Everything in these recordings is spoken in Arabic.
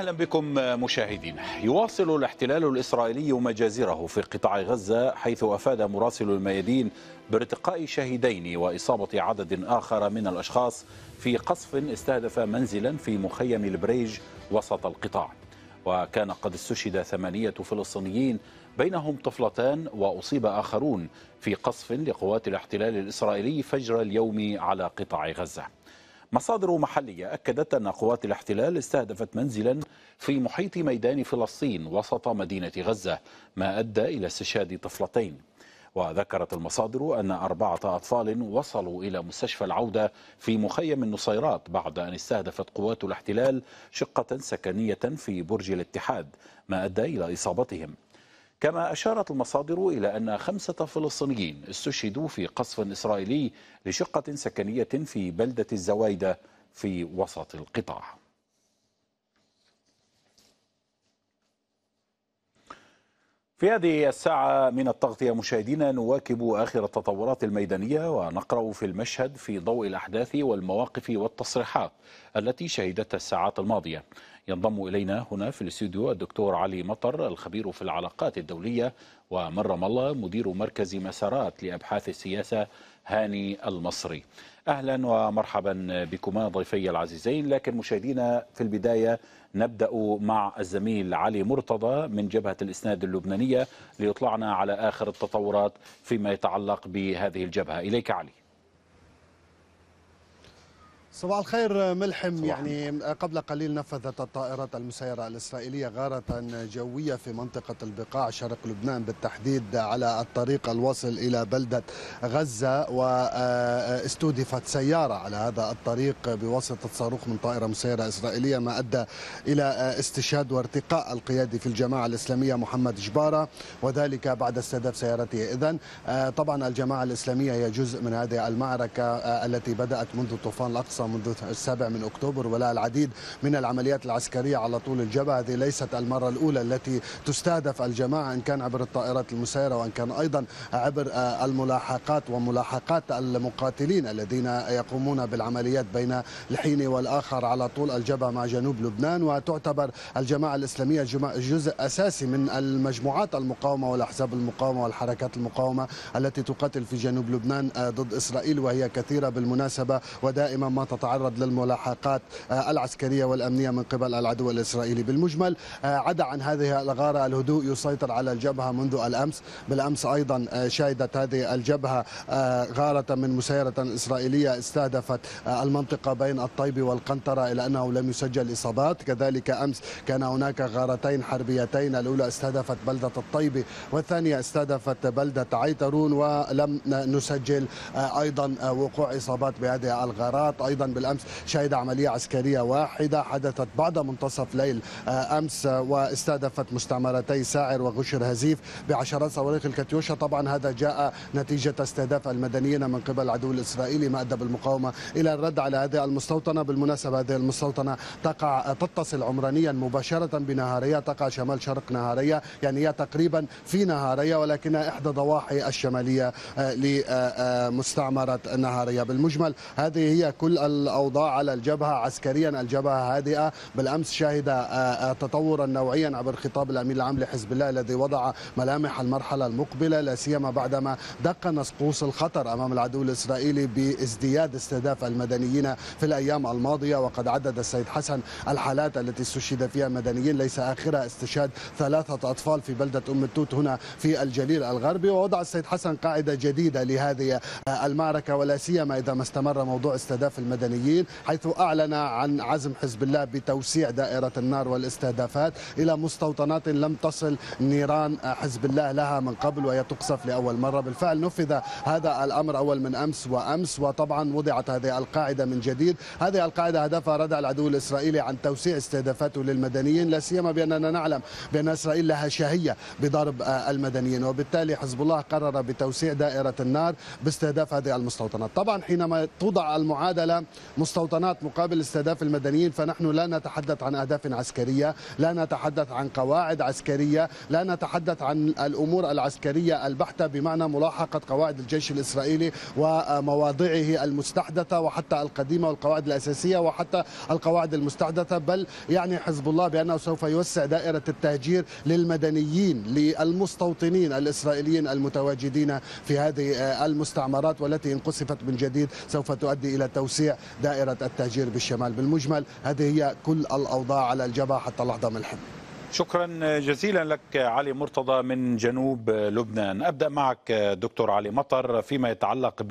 أهلا بكم مشاهدينا يواصل الاحتلال الإسرائيلي مجازره في قطاع غزة حيث أفاد مراسل الميادين بارتقاء شهيدين وإصابة عدد آخر من الأشخاص في قصف استهدف منزلا في مخيم البريج وسط القطاع. وكان قد استشهد ثمانية فلسطينيين بينهم طفلتان وأصيب آخرون في قصف لقوات الاحتلال الإسرائيلي فجر اليوم على قطاع غزة. مصادر محلية أكدت أن قوات الاحتلال استهدفت منزلا في محيط ميدان فلسطين وسط مدينة غزة ما أدى إلى استشهاد طفلتين. وذكرت المصادر أن أربعة أطفال وصلوا إلى مستشفى العودة في مخيم النصيرات بعد أن استهدفت قوات الاحتلال شقة سكنية في برج الاتحاد ما أدى إلى إصابتهم. كما أشارت المصادر إلى أن خمسة فلسطينيين استشهدوا في قصف إسرائيلي لشقة سكنية في بلدة الزوايدة في وسط القطاع. في هذه الساعة من التغطية مشاهدينا نواكب آخر التطورات الميدانية ونقرأ في المشهد في ضوء الأحداث والمواقف والتصريحات التي شهدتها الساعات الماضية. ينضم إلينا هنا في الاستوديو الدكتور علي مطر الخبير في العلاقات الدولية ومن رام الله مدير مركز مسارات لأبحاث السياسة هاني المصري. أهلا ومرحبا بكما ضيفي العزيزين. لكن مشاهدينا في البداية نبدأ مع الزميل علي مرتضى من جبهة الإسناد اللبنانية ليطلعنا على آخر التطورات فيما يتعلق بهذه الجبهة. إليك علي. صباح الخير ملحم. صباح يعني قبل قليل نفذت الطائرات المسيرة الإسرائيلية غارة جوية في منطقة البقاع شرق لبنان بالتحديد على الطريق الواصل إلى بلدة غزة واستهدفت سيارة على هذا الطريق بواسطة صاروخ من طائرة مسيرة إسرائيلية ما أدى إلى استشهاد وارتقاء القيادي في الجماعة الإسلامية محمد جبارة وذلك بعد استهداف سيارته. إذن طبعا الجماعة الإسلامية هي جزء من هذه المعركة التي بدأت منذ طوفان الأقصى. منذ السابع من أكتوبر ولا العديد من العمليات العسكرية على طول الجبهة. هذه ليست المرة الأولى التي تستهدف الجماعة إن كان عبر الطائرات المسيرة وإن كان أيضا عبر الملاحقات وملاحقات المقاتلين الذين يقومون بالعمليات بين الحين والآخر على طول الجبهة مع جنوب لبنان. وتعتبر الجماعة الإسلامية جزء أساسي من المجموعات المقاومة والأحزاب المقاومة والحركات المقاومة التي تقاتل في جنوب لبنان ضد إسرائيل وهي كثيرة بالمناسبة ودائما ما تتعرض للملاحقات العسكرية والأمنية من قبل العدو الإسرائيلي. بالمجمل عدا عن هذه الغارة الهدوء يسيطر على الجبهة منذ الأمس. بالأمس أيضا شهدت هذه الجبهة غارة من مسيرة إسرائيلية استهدفت المنطقة بين الطيب والقنطرة إلى أنه لم يسجل إصابات. كذلك أمس كان هناك غارتين حربيتين الأولى استهدفت بلدة الطيب والثانية استهدفت بلدة عيترون ولم نسجل أيضا وقوع إصابات بهذه الغارات. أيضا بالأمس شهد عملية عسكرية واحدة حدثت بعد منتصف ليل أمس واستهدفت مستعمرتي ساعر وغشر هزيف بعشرات صواريخ الكاتيوشا. طبعا هذا جاء نتيجة استهداف المدنيين من قبل العدو الإسرائيلي ما أدى بالمقاومة إلى الرد على هذه المستوطنة. بالمناسبة هذه المستوطنة تقع تتصل عمرانيا مباشرة بنهارية تقع شمال شرق نهارية يعني هي تقريبا في نهارية ولكنها إحدى ضواحي الشمالية لمستعمرة نهارية. بالمجمل هذه هي كل الأوضاع على الجبهة عسكريا الجبهة هادئة. بالأمس شهد تطورا نوعيا عبر خطاب الأمين العام لحزب الله الذي وضع ملامح المرحلة المقبلة لا سيما بعدما دق نسقوس الخطر أمام العدو الإسرائيلي بازدياد استهداف المدنيين في الأيام الماضية. وقد عدد السيد حسن الحالات التي استشهد فيها مدنيين ليس آخرها استشهاد ثلاثة أطفال في بلدة أم التوت هنا في الجليل الغربي. ووضع السيد حسن قاعدة جديدة لهذه المعركة ولا سيما إذا ما استمر موضوع استهداف المدنيين حيث أعلن عن عزم حزب الله بتوسيع دائرة النار والاستهدافات إلى مستوطنات لم تصل نيران حزب الله لها من قبل وهي تقصف لأول مرة. بالفعل نفذ هذا الأمر أول من أمس وأمس وطبعا وضعت هذه القاعدة من جديد. هذه القاعدة هدفها ردع العدو الإسرائيلي عن توسيع استهدافاته للمدنيين لا سيما بأننا نعلم بأن إسرائيل لها شهية بضرب المدنيين. وبالتالي حزب الله قرر بتوسيع دائرة النار باستهداف هذه المستوطنات. طبعا حينما توضع المعادلة مستوطنات مقابل استهداف المدنيين فنحن لا نتحدث عن أهداف عسكرية لا نتحدث عن قواعد عسكرية لا نتحدث عن الأمور العسكرية البحتة بمعنى ملاحقة قواعد الجيش الإسرائيلي ومواضعه المستحدثة وحتى القديمة والقواعد الأساسية وحتى القواعد المستحدثة بل يعني حزب الله بأنه سوف يوسع دائرة التهجير للمدنيين للمستوطنين الإسرائيليين المتواجدين في هذه المستعمرات والتي إن قصفت من جديد سوف تؤدي إلى توسيع دائرة التهجير بالشمال بالمجمل. هذه هي كل الأوضاع على الجبهة حتى اللحظة ملحم شكرا جزيلا لك علي مرتضى من جنوب لبنان. أبدأ معك دكتور علي مطر فيما يتعلق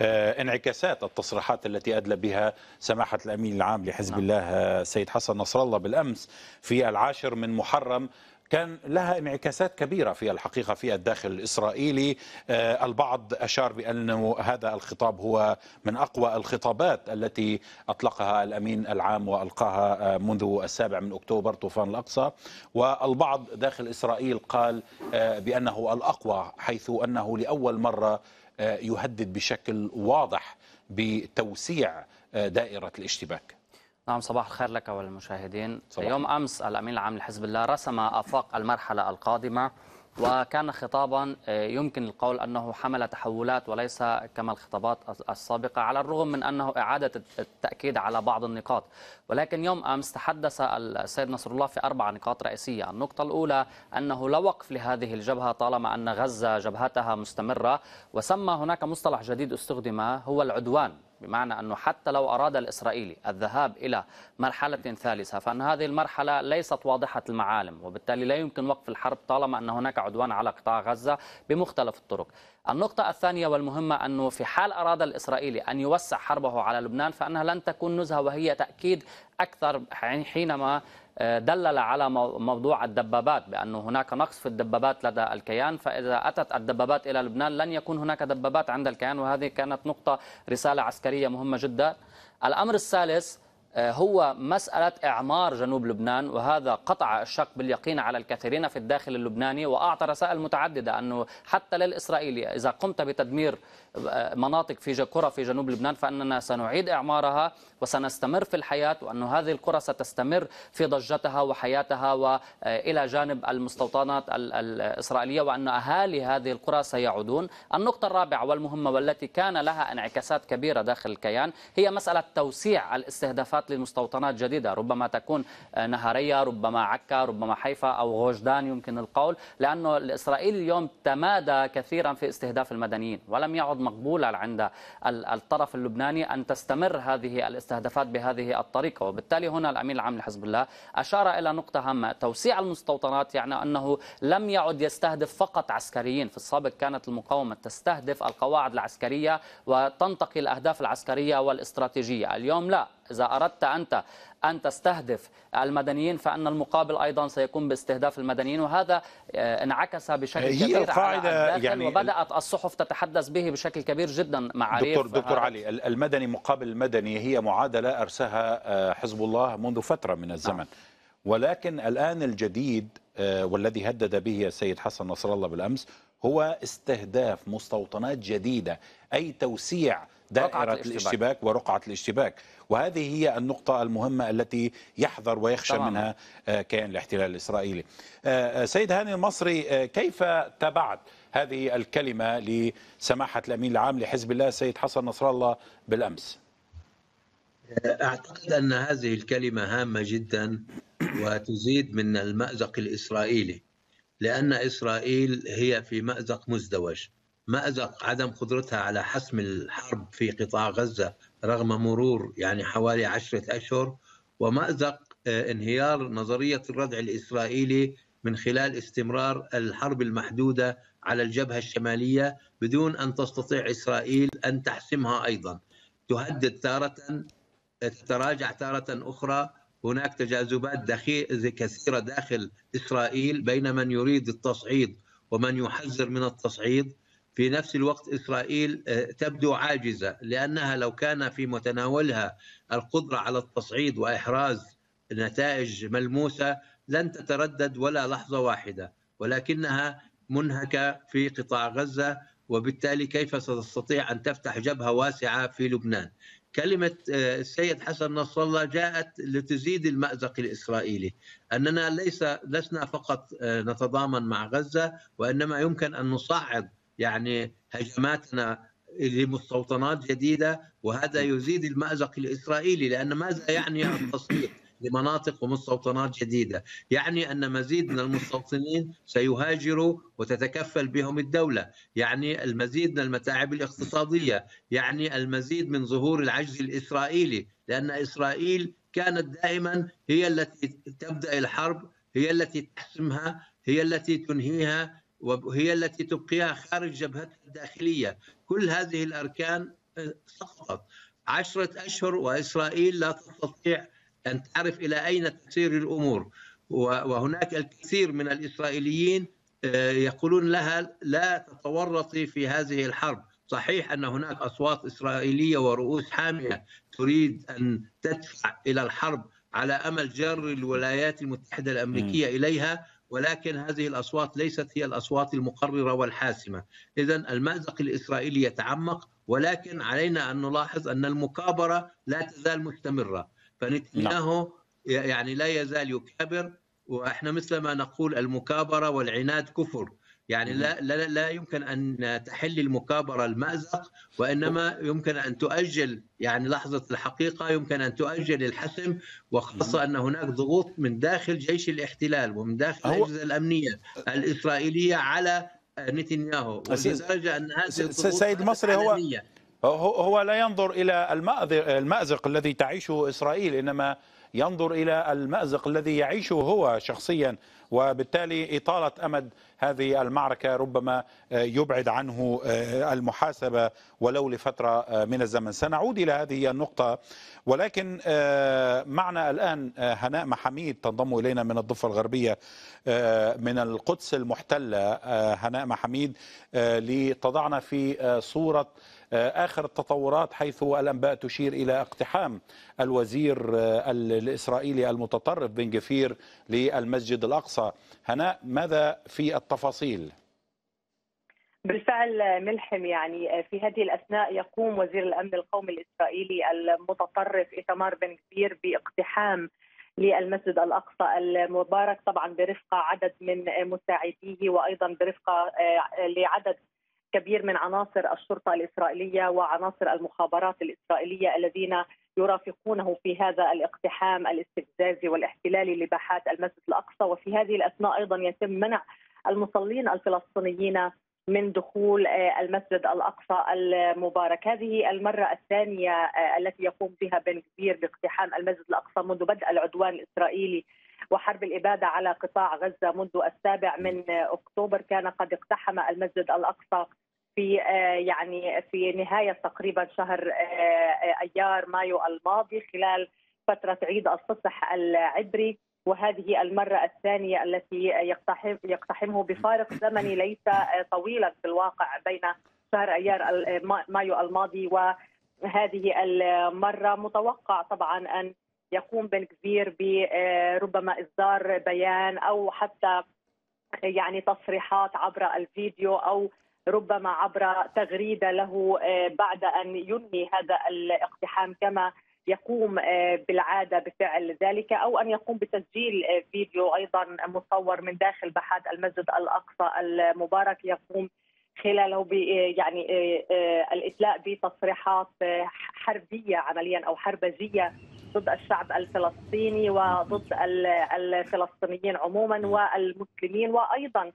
بانعكاسات التصريحات التي أدلى بها سماحة الأمين العام لحزب الله سيد حسن نصر الله بالأمس في العاشر من محرم كان لها انعكاسات كبيرة في الحقيقة في الداخل الإسرائيلي. البعض أشار بأن هذا الخطاب هو من أقوى الخطابات التي أطلقها الأمين العام وألقاها منذ السابع من أكتوبر طوفان الأقصى. والبعض داخل إسرائيل قال بأنه الأقوى حيث أنه لأول مرة يهدد بشكل واضح بتوسيع دائرة الاشتباك. نعم صباح الخير لك وللمشاهدين صباح. يوم أمس الأمين العام لحزب الله رسم آفاق المرحلة القادمة وكان خطابا يمكن القول أنه حمل تحولات وليس كما الخطابات السابقة على الرغم من أنه إعادة التأكيد على بعض النقاط. ولكن يوم أمس تحدث السيد نصر الله في أربع نقاط رئيسية. النقطة الأولى أنه لا وقف لهذه الجبهة طالما أن غزة جبهتها مستمرة وسمى هناك مصطلح جديد استخدم هو العدوان. بمعنى أنه حتى لو أراد الإسرائيلي الذهاب إلى مرحلة ثالثة فأن هذه المرحلة ليست واضحة المعالم وبالتالي لا يمكن وقف الحرب طالما أن هناك عدوان على قطاع غزة بمختلف الطرق. النقطة الثانية والمهمة أنه في حال أراد الإسرائيلي أن يوسع حربه على لبنان فأنها لن تكون نزهة وهي تأكيد أكثر حينما دلل على موضوع الدبابات بأنه هناك نقص في الدبابات لدى الكيان فإذا أتت الدبابات إلى لبنان لن يكون هناك دبابات عند الكيان وهذه كانت نقطة رسالة عسكرية مهمة جدا. الأمر الثالث هو مسألة إعمار جنوب لبنان وهذا قطع الشك باليقين على الكثيرين في الداخل اللبناني وأعطى رسائل متعددة أنه حتى للإسرائيلي إذا قمت بتدمير مناطق في قرى في جنوب لبنان فإننا سنعيد إعمارها وسنستمر في الحياة وأن هذه القرى ستستمر في ضجتها وحياتها وإلى جانب المستوطنات الإسرائيلية وأن أهالي هذه القرى سيعودون. النقطة الرابعة والمهمة والتي كان لها انعكاسات كبيرة داخل الكيان هي مسألة توسيع الاستهدافات لمستوطنات جديدة ربما تكون نهارية ربما عكا ربما حيفا أو غوجدان يمكن القول لأنه الإسرائيل اليوم تمادى كثيرا في استهداف المدنيين ولم يعد مقبولا عند الطرف اللبناني أن تستمر هذه الاستهدافات بهذه الطريقة. وبالتالي هنا الأمين العام لحزب الله أشار إلى نقطة هامة. توسيع المستوطنات يعني أنه لم يعد يستهدف فقط عسكريين. في السابق كانت المقاومة تستهدف القواعد العسكرية وتنتقي الأهداف العسكرية والإستراتيجية. اليوم لا. إذا أردت أنت أن تستهدف المدنيين فأن المقابل أيضا سيكون باستهداف المدنيين وهذا انعكس بشكل هي كبير القاعدة على يعني وبدأت الصحف تتحدث به بشكل كبير جدا مع دكتور دكتور علي المدني مقابل المدني هي معادلة أرساها حزب الله منذ فترة من الزمن نعم. ولكن الآن الجديد والذي هدد به السيد حسن نصر الله بالأمس هو استهداف مستوطنات جديدة أي توسيع دائرة الاشتباك. ورقعة الاشتباك. وهذه هي النقطة المهمة التي يحذر ويخشى طبعا. منها كيان الاحتلال الإسرائيلي. سيد هاني المصري كيف تبعت هذه الكلمة لسماحة الأمين العام لحزب الله السيد حسن نصر الله بالأمس؟ أعتقد أن هذه الكلمة هامة جدا وتزيد من المأزق الإسرائيلي لأن إسرائيل هي في مأزق مزدوج. مأزق عدم قدرتها على حسم الحرب في قطاع غزة رغم مرور يعني حوالي عشرة أشهر ومأزق انهيار نظرية الردع الإسرائيلي من خلال استمرار الحرب المحدودة على الجبهة الشمالية بدون أن تستطيع إسرائيل أن تحسمها أيضا. تهدد تارة تتراجع تارة أخرى. هناك تجاذبات كثيرة داخل إسرائيل بين من يريد التصعيد ومن يحذر من التصعيد. في نفس الوقت إسرائيل تبدو عاجزة لأنها لو كان في متناولها القدرة على التصعيد وإحراز نتائج ملموسة لن تتردد ولا لحظة واحدة ولكنها منهكة في قطاع غزة وبالتالي كيف ستستطيع أن تفتح جبهة واسعة في لبنان؟ كلمة آه، السيد حسن نصر الله جاءت لتزيد المأزق الإسرائيلي. أننا ليس لسنا فقط آه، نتضامن مع غزة وإنما يمكن أن نصعد يعني هجماتنا لمستوطنات جديدة وهذا يزيد المأزق الإسرائيلي لأن ماذا يعني التصويت لمناطق ومستوطنات جديدة. يعني أن مزيد من المستوطنين سيهاجروا وتتكفل بهم الدولة. يعني المزيد من المتاعب الاقتصادية. يعني المزيد من ظهور العجز الإسرائيلي. لأن إسرائيل كانت دائما هي التي تبدأ الحرب هي التي تحسمها هي التي تنهيها وهي التي تبقيها خارج جبهتها الداخلية. كل هذه الأركان آه، سقطت. عشرة أشهر وإسرائيل لا تستطيع أن تعرف إلى أين تسير الأمور. وهناك الكثير من الإسرائيليين آه، يقولون لها لا تتورطي في هذه الحرب. صحيح أن هناك أصوات إسرائيلية ورؤوس حامية تريد أن تدفع إلى الحرب على أمل جر الولايات المتحدة الأمريكية. إليها. ولكن هذه الأصوات ليست هي الأصوات المقررة والحاسمة. إذا المأزق الإسرائيلي يتعمق ولكن علينا أن نلاحظ أن المكابرة لا تزال مستمرة. فنتنياهو نعم. يعني لا يزال يكابر وإحنا مثل ما نقول المكابرة والعناد كفر. يعني لا لا لا يمكن أن تحل المكابرة المأزق وإنما يمكن أن تؤجل يعني لحظة الحقيقة يمكن أن تؤجل الحسم وخاصة أن هناك ضغوط من داخل جيش الاحتلال ومن داخل الاجهزه الأمنية الإسرائيلية على نتنياهو لدرجه أن هذه السيد المصري هو هو لا ينظر إلى المأزق الذي تعيشه إسرائيل إنما ينظر إلى المأزق الذي يعيشه هو شخصيا وبالتالي إطالة أمد هذه المعركة ربما يبعد عنه المحاسبة ولو لفترة من الزمن. سنعود إلى هذه النقطة ولكن معنا الآن هناء محميد تنضم إلينا من الضفة الغربية من القدس المحتلة. هناء محميد لتضعنا في صورة آخر التطورات حيث الأنباء تشير إلى اقتحام الوزير الإسرائيلي المتطرف بن جفير للمسجد الأقصى هناء ماذا في التفاصيل؟ بالفعل ملحم يعني في هذه الأثناء يقوم وزير الأمن القومي الإسرائيلي المتطرف ايتمار بن كبير باقتحام للمسجد الأقصى المبارك طبعا برفقه عدد من مساعديه وأيضا برفقه آه، لعدد كبير من عناصر الشرطة الإسرائيلية وعناصر المخابرات الإسرائيلية الذين يرافقونه في هذا الاقتحام الاستفزازي والاحتلالي لباحات المسجد الأقصى. وفي هذه الأثناء أيضا يتم منع المصلين الفلسطينيين من دخول آه، المسجد الأقصى المبارك، هذه المرة الثانية آه، التي يقوم بها بن كبير باقتحام المسجد الأقصى منذ بدء العدوان الإسرائيلي وحرب الإبادة على قطاع غزة منذ السابع من أكتوبر كان قد اقتحم المسجد الأقصى في آه، يعني في نهاية تقريبا شهر أيار مايو الماضي خلال فترة عيد الفصح العبري. وهذه المرة الثانية التي يقتحم يقتحمه بفارق زمني ليس طويلا في الواقع بين شهر أيار مايو الماضي. وهذه المرة متوقع طبعا أن يقوم بن كبير بربما إصدار بيان أو حتى يعني تصريحات عبر الفيديو أو ربما عبر تغريدة له بعد أن ينهي هذا الاقتحام كما يقوم آه، بالعادة بفعل ذلك أو أن يقوم بتسجيل آه، فيديو أيضا مصور من داخل بحات المسجد الأقصى المبارك يقوم خلاله آه، يعني الإتلاء بتصريحات حربية عمليا أو حربجيه ضد الشعب الفلسطيني وضد الفلسطينيين عموما والمسلمين وأيضا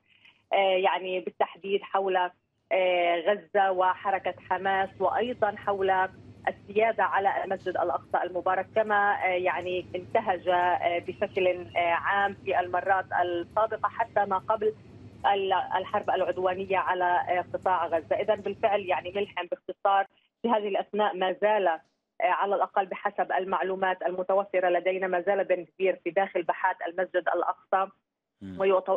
يعني بالتحديد حول غزة وحركة حماس وأيضا حول السيادة على المسجد الأقصى المبارك كما آه، يعني انتهج آه، بشكل آه، عام في المرات السابقة حتى ما قبل الحرب العدوانية على قطاع غزة، اذا بالفعل يعني ملحم باختصار في هذه الأثناء ما زال على الأقل بحسب المعلومات المتوفرة لدينا ما زال بن كبير في داخل باحات المسجد الأقصى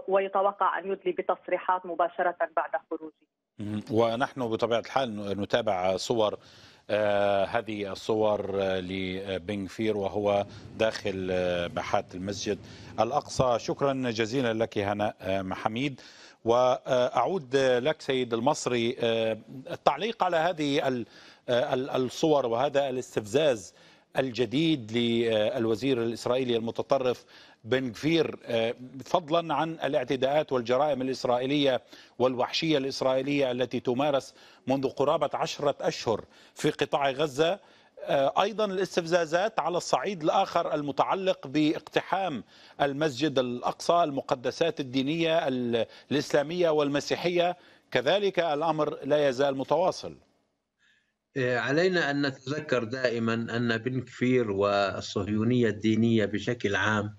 ويتوقع أن يدلي بتصريحات مباشرة بعد خروجه. ونحن بطبيعة الحال نتابع صور آه هذه الصور آه لبن فير وهو داخل آه باحات المسجد الأقصى. شكرا جزيلا لك هناء آه محميد. وأعود لك سيد المصري آه التعليق على هذه الصور وهذا الاستفزاز الجديد للوزير الإسرائيلي المتطرف بن غفير فضلا عن الاعتداءات والجرائم الإسرائيلية والوحشية الإسرائيلية التي تمارس منذ قرابة عشرة أشهر في قطاع غزة. أيضا الاستفزازات على الصعيد الآخر المتعلق باقتحام المسجد الأقصى المقدسات الدينية الإسلامية والمسيحية. كذلك الأمر لا يزال متواصل. علينا أن نتذكر دائما أن بن كفير والصهيونية الدينية بشكل عام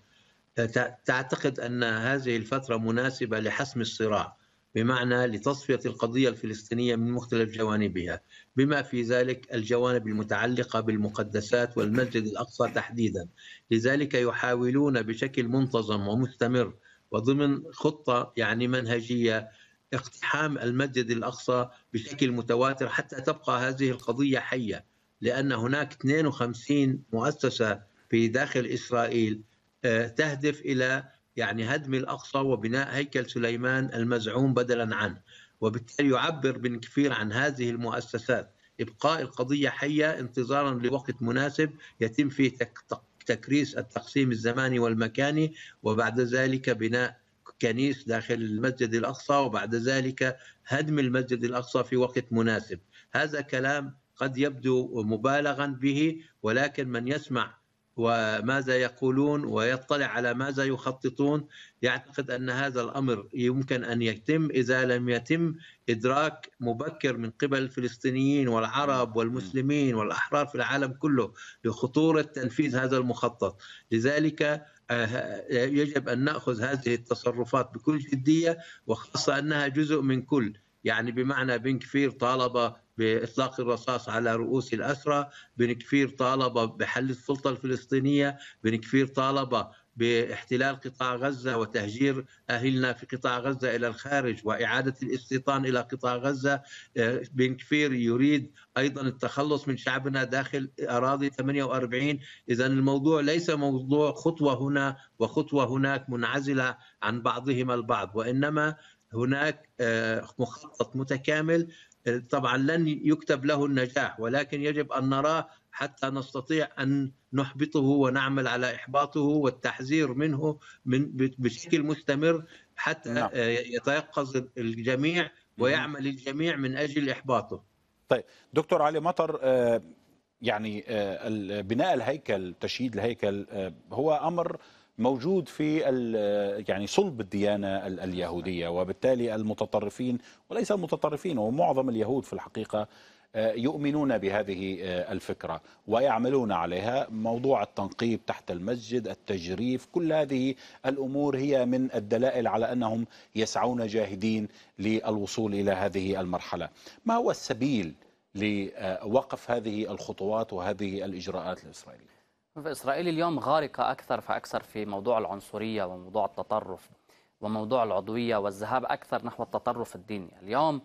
تعتقد أن هذه الفترة مناسبة لحسم الصراع بمعنى لتصفية القضية الفلسطينية من مختلف جوانبها بما في ذلك الجوانب المتعلقة بالمقدسات والمسجد الأقصى تحديدا. لذلك يحاولون بشكل منتظم ومستمر وضمن خطة يعني منهجية اقتحام المسجد الأقصى بشكل متواتر حتى تبقى هذه القضية حية لأن هناك 52 مؤسسة في داخل إسرائيل تهدف إلى يعني هدم الأقصى وبناء هيكل سليمان المزعوم بدلا عنه. وبالتالي يعبر بن كفير عن هذه المؤسسات. إبقاء القضية حية انتظارا لوقت مناسب يتم فيه تكريس التقسيم الزماني والمكاني وبعد ذلك بناء كنيس داخل المسجد الأقصى وبعد ذلك هدم المسجد الأقصى في وقت مناسب. هذا كلام قد يبدو مبالغا به ولكن من يسمع وماذا يقولون ويطلع على ماذا يخططون يعتقد أن هذا الأمر يمكن أن يتم إذا لم يتم إدراك مبكر من قبل الفلسطينيين والعرب والمسلمين والأحرار في العالم كله لخطورة تنفيذ هذا المخطط، لذلك يجب أن نأخذ هذه التصرفات بكل جدية وخاصة أنها جزء من كل. يعني بمعنى بن كفير طالب بإطلاق الرصاص على رؤوس الأسرى، بن كفير طالب بحل السلطة الفلسطينية، بن كفير طالب باحتلال قطاع غزة وتهجير أهلنا في قطاع غزة إلى الخارج وإعادة الاستيطان إلى قطاع غزة، بن كفير يريد أيضا التخلص من شعبنا داخل أراضي 48 اذا الموضوع ليس موضوع خطوة هنا وخطوة هناك منعزلة عن بعضهما البعض وإنما هناك مخطط متكامل. طبعا لن يكتب له النجاح ولكن يجب أن نراه حتى نستطيع أن نحبطه ونعمل على إحباطه والتحذير منه من بشكل مستمر حتى نعم. يتيقظ الجميع ويعمل الجميع من أجل إحباطه. طيب دكتور علي مطر يعني بناء الهيكل تشييد الهيكل هو أمر موجود في يعني صلب الديانة اليهودية وبالتالي المتطرفين وليس المتطرفين ومعظم اليهود في الحقيقة يؤمنون بهذه الفكرة ويعملون عليها. موضوع التنقيب تحت المسجد التجريف كل هذه الأمور هي من الدلائل على أنهم يسعون جاهدين للوصول إلى هذه المرحلة. ما هو السبيل لوقف هذه الخطوات وهذه الإجراءات الإسرائيلية؟ إسرائيل اليوم غارقة أكثر فأكثر في موضوع العنصرية وموضوع التطرف وموضوع العضوية والذهاب أكثر نحو التطرف الديني. اليوم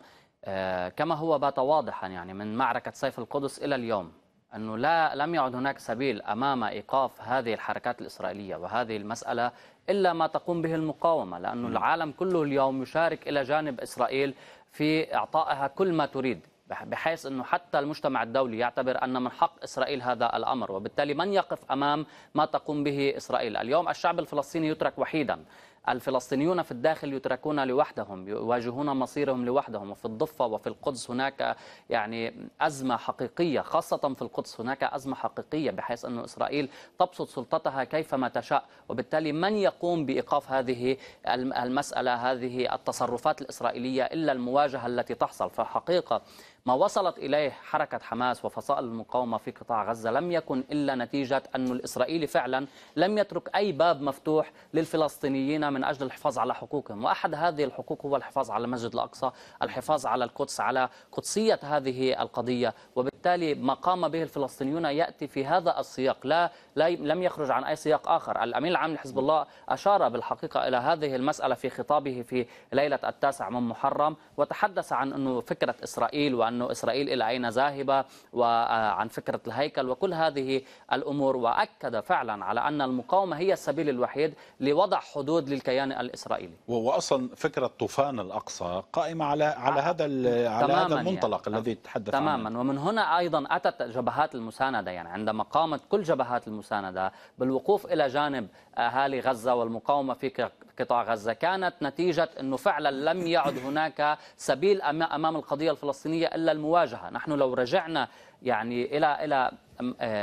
كما هو بات واضحا يعني من معركة سيف القدس إلى اليوم أنه لا لم يعد هناك سبيل أمام إيقاف هذه الحركات الإسرائيلية وهذه المسألة إلا ما تقوم به المقاومة لأن العالم كله اليوم يشارك إلى جانب إسرائيل في إعطائها كل ما تريد بحيث أنه حتى المجتمع الدولي يعتبر أن من حق إسرائيل هذا الأمر وبالتالي من يقف أمام ما تقوم به إسرائيل. اليوم الشعب الفلسطيني يترك وحيدا. الفلسطينيون في الداخل يتركون لوحدهم يواجهون مصيرهم لوحدهم. وفي الضفة وفي القدس هناك يعني أزمة حقيقية خاصة في القدس هناك أزمة حقيقية بحيث أن إسرائيل تبسط سلطتها كيفما تشاء. وبالتالي من يقوم بإيقاف هذه المسألة هذه التصرفات الإسرائيلية إلا المواجهة التي تحصل؟ فحقيقة ما وصلت إليه حركة حماس وفصائل المقاومة في قطاع غزة لم يكن إلا نتيجة أن الإسرائيلي فعلا لم يترك أي باب مفتوح للفلسطينيين من أجل الحفاظ على حقوقهم. وأحد هذه الحقوق هو الحفاظ على المسجد الأقصى الحفاظ على القدس على قدسية هذه القضية. وبالتالي ما قام به الفلسطينيون يأتي في هذا السياق لا, لا لم يخرج عن أي سياق آخر الأمين العام لحزب الله أشار بالحقيقة إلى هذه المسألة في خطابه في ليلة التاسع من محرم وتحدث عن أنه فكرة إسرائيل وأنه إسرائيل إلى أين ذاهبة وعن فكرة الهيكل وكل هذه الأمور وأكد فعلا على أن المقاومة هي السبيل الوحيد لوضع حدود للكيان الإسرائيلي وأصلا فكرة طوفان الأقصى قائمة على على هذا على هذا المنطلق يعني. الذي تحدث تماما عنه. ومن هنا أيضا أتت جبهات المساندة يعني عندما قامت كل جبهات المساندة بالوقوف إلى جانب أهالي غزة والمقاومة في قطاع غزة كانت نتيجة أنه فعلا لم يعد هناك سبيل أمام القضية الفلسطينية إلا المواجهة. نحن لو رجعنا يعني إلى إلى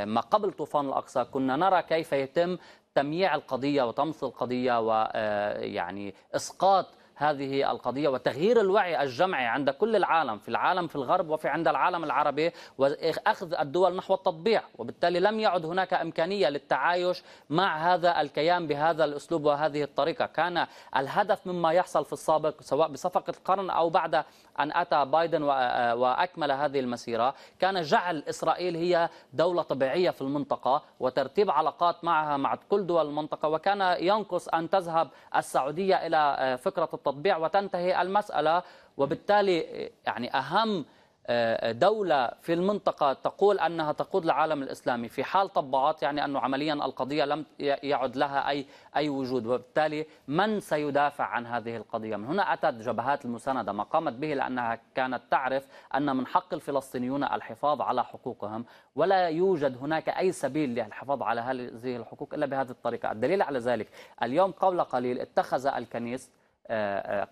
ما قبل طوفان الأقصى كنا نرى كيف يتم تمييع القضية وطمس القضية ويعني إسقاط هذه القضية وتغيير الوعي الجمعي عند كل العالم في العالم في الغرب وفي عند العالم العربي وأخذ الدول نحو التطبيع وبالتالي لم يعد هناك إمكانية للتعايش مع هذا الكيان بهذا الأسلوب وهذه الطريقة. كان الهدف مما يحصل في السابق سواء بصفقة القرن أو بعد أن أتى بايدن وأكمل هذه المسيرة. كان جعل إسرائيل هي دولة طبيعية في المنطقة وترتيب علاقات معها مع كل دول المنطقة. وكان ينقص أن تذهب السعودية إلى فكرة التطبيع وتنتهي المسألة. وبالتالي يعني أهم دولة في المنطقة تقول أنها تقود العالم الإسلامي في حال طبعت يعني أنه عمليا القضية لم يعد لها أي أي وجود. وبالتالي من سيدافع عن هذه القضية؟ من هنا أتت جبهات المساندة. ما قامت به لأنها كانت تعرف أن من حق الفلسطينيون الحفاظ على حقوقهم ولا يوجد هناك أي سبيل للحفاظ على هذه الحقوق إلا بهذه الطريقة. الدليل على ذلك اليوم قبل قليل اتخذ الكنيس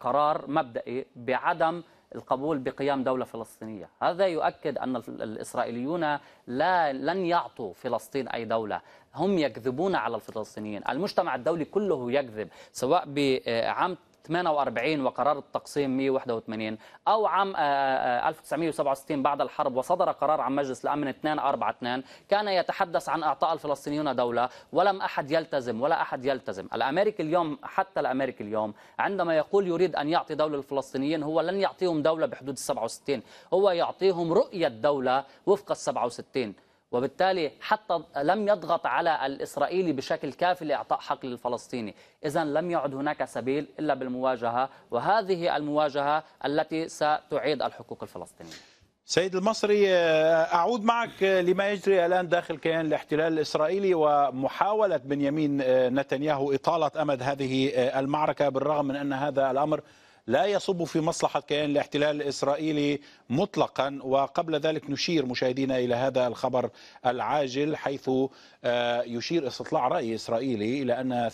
قرار مبدئي بعدم القبول بقيام دولة فلسطينية. هذا يؤكد أن الإسرائيليون لا لن يعطوا فلسطين أي دولة. هم يكذبون على الفلسطينيين. المجتمع الدولي كله يكذب سواء بعام 48 وقرار التقسيم 181 أو عام 1967 بعد الحرب. وصدر قرار عن مجلس الأمن 242 كان يتحدث عن إعطاء الفلسطينيون دولة ولم أحد يلتزم ولا أحد يلتزم. الأمريكي اليوم حتى الأمريكي اليوم عندما يقول يريد أن يعطي دولة للفلسطينيين هو لن يعطيهم دولة بحدود 67 هو يعطيهم رؤية دولة وفق ال 67 وبالتالي حتى لم يضغط على الإسرائيلي بشكل كافي لإعطاء حق للفلسطيني. إذا لم يعد هناك سبيل إلا بالمواجهة وهذه المواجهة التي ستعيد الحقوق الفلسطينية. سيد المصري أعود معك لما يجري الآن داخل كيان الاحتلال الإسرائيلي ومحاولة بنيامين نتنياهو إطالة أمد هذه المعركة بالرغم من أن هذا الأمر لا يصب في مصلحة كيان الاحتلال الإسرائيلي مطلقا وقبل ذلك نشير مشاهدينا إلى هذا الخبر العاجل حيث يشير استطلاع رأي إسرائيلي إلى أن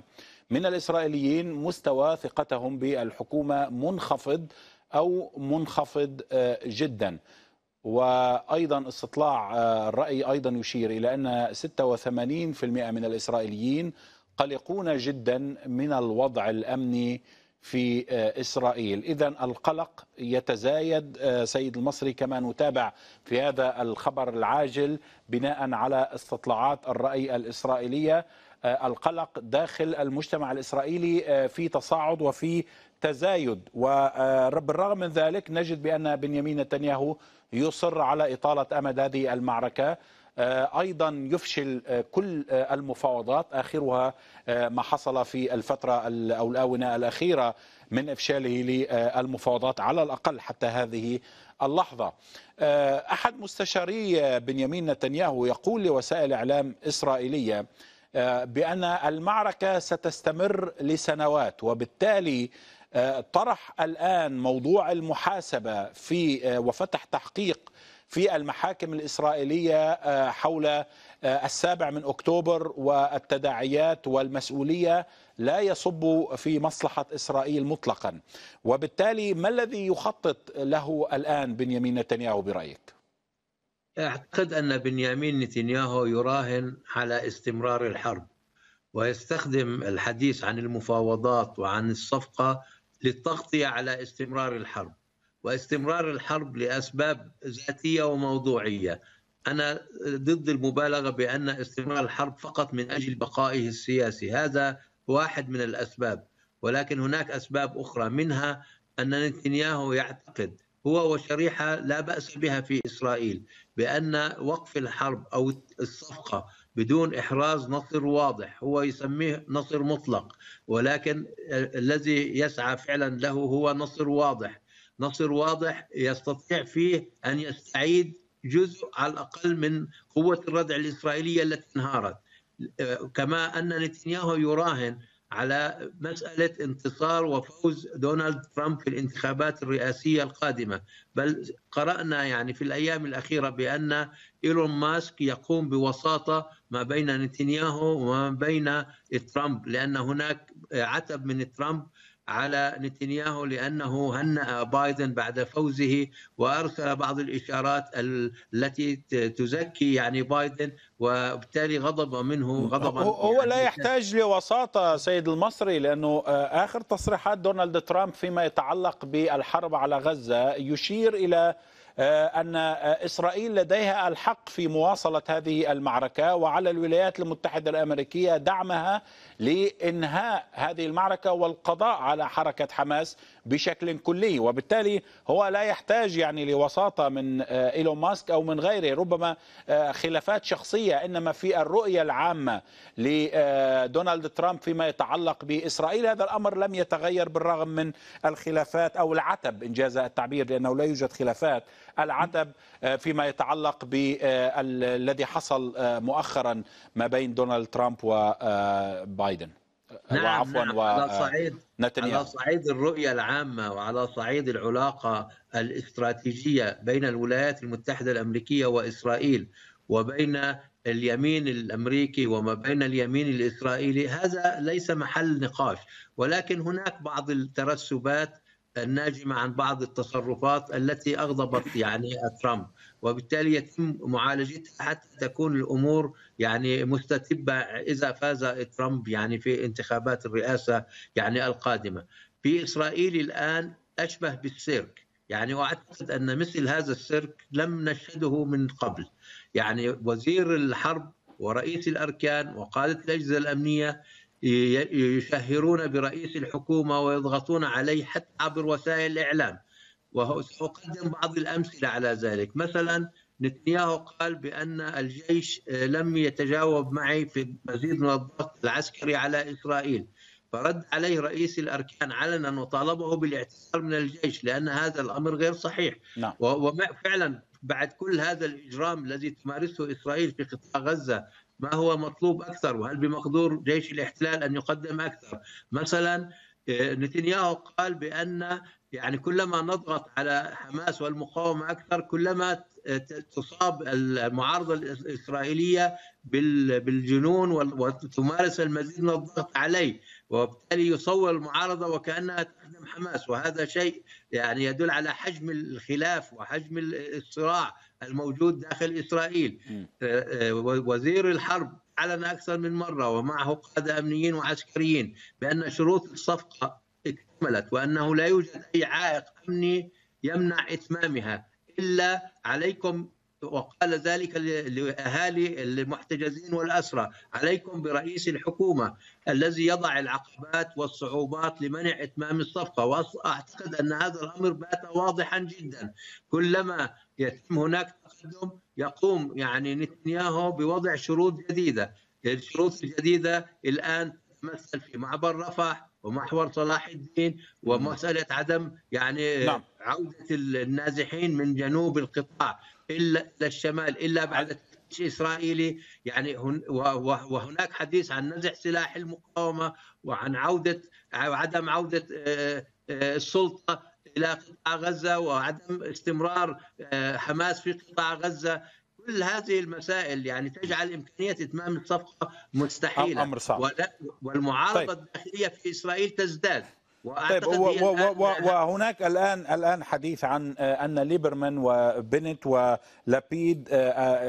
73% من الإسرائيليين مستوى ثقتهم بالحكومة منخفض أو منخفض جدا. وأيضا استطلاع الرأي أيضا يشير إلى أن 86% من الإسرائيليين قلقون جدا من الوضع الأمني في إسرائيل، اذا القلق يتزايد سيد المصري كما نتابع في هذا الخبر العاجل بناء على استطلاعات الرأي الإسرائيلية. القلق داخل المجتمع الإسرائيلي في تصاعد وفي تزايد. وبالرغم من ذلك نجد بأن بنيامين نتنياهو يصر على إطالة أمد هذه المعركة. أيضا يفشل كل المفاوضات آخرها ما حصل في الفترة أو الآونة الأخيرة من إفشاله للمفاوضات على الأقل حتى هذه اللحظة. أحد مستشاري بنيامين نتنياهو يقول لوسائل إعلام إسرائيلية بأن المعركة ستستمر لسنوات وبالتالي طرح الآن موضوع المحاسبة في وفتح تحقيق في المحاكم الإسرائيلية حول السابع من أكتوبر والتداعيات والمسؤولية لا يصب في مصلحة إسرائيل مطلقا وبالتالي ما الذي يخطط له الآن بنيامين نتنياهو برأيك؟ أعتقد أن بنيامين نتنياهو يراهن على استمرار الحرب ويستخدم الحديث عن المفاوضات وعن الصفقة للتغطية على استمرار الحرب واستمرار الحرب لأسباب ذاتية وموضوعية. أنا ضد المبالغة بأن استمرار الحرب فقط من أجل بقائه السياسي، هذا واحد من الأسباب ولكن هناك أسباب أخرى. منها أن نتنياهو يعتقد هو وشريحة لا بأس بها في إسرائيل بأن وقف الحرب أو الصفقة بدون إحراز نصر واضح. هو يسميه نصر مطلق ولكن الذي يسعى فعلا له هو نصر واضح. نصر واضح يستطيع فيه أن يستعيد جزء على الأقل من قوة الردع الإسرائيلية التي انهارت. كما أن نتنياهو يراهن على مسألة انتصار وفوز دونالد ترامب في الانتخابات الرئاسية القادمة. بل قرأنا يعني في الأيام الأخيرة بأن إيلون ماسك يقوم بوساطة ما بين نتنياهو وما بين ترامب لأن هناك عتب من ترامب على نتنياهو لأنه هنأ بايدن بعد فوزه وأرسل بعض الإشارات التي تزكي يعني بايدن وبالتالي غضب منه غضبا هو يعني لا يحتاج لوساطة سيد المصري لأنه آخر تصريحات دونالد ترامب فيما يتعلق بالحرب على غزة يشير إلى أن إسرائيل لديها الحق في مواصلة هذه المعركة وعلى الولايات المتحدة الأمريكية دعمها لإنهاء هذه المعركة والقضاء على حركة حماس بشكل كلي. وبالتالي هو لا يحتاج يعني لوساطة من إيلون ماسك أو من غيره. ربما خلافات شخصية إنما في الرؤية العامة لدونالد ترامب فيما يتعلق بإسرائيل. هذا الأمر لم يتغير بالرغم من الخلافات أو العتب إنجاز التعبير لأنه لا يوجد خلافات العتب فيما يتعلق بالذي حصل مؤخرا ما بين دونالد ترامب وبايدن نعم وعفوا نعم. على صعيد نتنياهو. على صعيد الرؤية العامة وعلى صعيد العلاقة الاستراتيجية بين الولايات المتحدة الأمريكية وإسرائيل وبين اليمين الأمريكي وما بين اليمين الإسرائيلي هذا ليس محل نقاش ولكن هناك بعض الترسبات الناجمه عن بعض التصرفات التي أغضبت يعني ترامب وبالتالي يتم معالجتها حتى تكون الأمور يعني مستتبة إذا فاز ترامب يعني في انتخابات الرئاسة يعني القادمة. في إسرائيل الآن أشبه بالسيرك يعني واعتقد أن مثل هذا السيرك لم نشهده من قبل. يعني وزير الحرب ورئيس الأركان وقادة الأجهزة الأمنية يشهرون برئيس الحكومة ويضغطون عليه حتى عبر وسائل الإعلام. وسأقدم بعض الأمثلة على ذلك. مثلا نتنياهو قال بأن الجيش لم يتجاوب معي في مزيد من الضغط العسكري على إسرائيل. فرد عليه رئيس الأركان علنا وطالبه بالاعتذار من الجيش لأن هذا الأمر غير صحيح. نعم. وفعلا بعد كل هذا الإجرام الذي تمارسه إسرائيل في قطاع غزة ما هو مطلوب أكثر؟ وهل بمقدور جيش الاحتلال أن يقدم أكثر؟ مثلا نتنياهو قال بأن يعني كلما نضغط على حماس والمقاومة أكثر كلما تصاب المعارضة الإسرائيلية بالجنون وتمارس المزيد من الضغط عليه وبالتالي يصور المعارضة وكأنها تخدم حماس. وهذا شيء يعني يدل على حجم الخلاف وحجم الصراع. الموجود داخل إسرائيل. وزير الحرب أعلن أكثر من مرة ومعه قادة أمنيين وعسكريين بأن شروط الصفقة اكتملت وأنه لا يوجد أي عائق أمني يمنع إتمامها إلا عليكم وقال ذلك لأهالي المحتجزين والأسرى. عليكم برئيس الحكومة الذي يضع العقبات والصعوبات لمنع إتمام الصفقة. وأعتقد أن هذا الأمر بات واضحا جدا. كلما يتم هناك تقدم يقوم يعني نتنياهو بوضع شروط جديدة الشروط الجديدة الآن تتمثل في معبر رفح ومحور صلاح الدين ومسألة عدم يعني نعم. عودة النازحين من جنوب القطاع إلا الشمال إلا بعد اسرائيلي يعني وهناك حديث عن نزع سلاح المقاومة وعن عودة عدم عودة السلطة إلى قطاع غزة وعدم استمرار حماس في قطاع غزة. كل هذه المسائل يعني تجعل إمكانية إتمام الصفقة مستحيلة. أمر صعب. والمعارضة طيب. الداخلية في إسرائيل تزداد. طيب وهناك الان الآن حديث عن أن ليبرمان وبنت ولابيد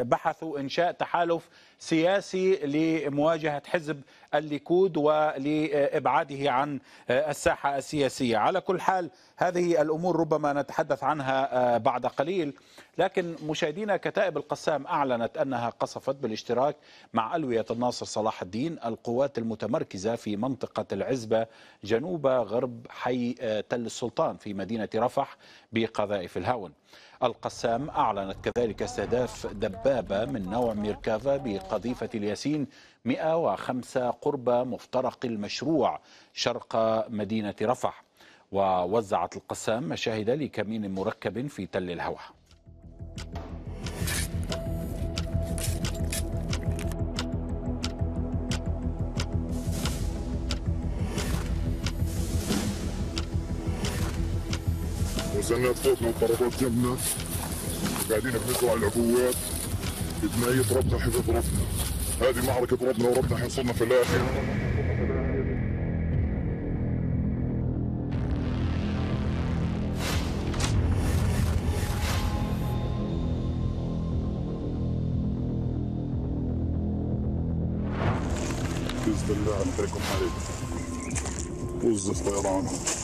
بحثوا إنشاء تحالف سياسي لمواجهة حزب الليكود ولإبعاده عن الساحة السياسية، على كل حال هذه الأمور ربما نتحدث عنها بعد قليل، لكن مشاهدينا كتائب القسام أعلنت أنها قصفت بالاشتراك مع ألوية الناصر صلاح الدين القوات المتمركزة في منطقة العزبة جنوب غرب حي تل السلطان في مدينة رفح بقذائف الهاون. القسام أعلنت كذلك استهداف دبابة من نوع ميركافا بقذيفة الياسين 105 قرب مفترق المشروع شرق مدينة رفح ووزعت القسام مشاهد لكمين مركب في تل الهوى. وزنات فوقنا وضربات جنبنا قاعدين بنزرع العبوات ببناية ربنا حفظ ربنا هذه معركة ربنا وربنا حينصرنا في الآخر. بإذن الله عليكم عليكم. وزف طيرانهم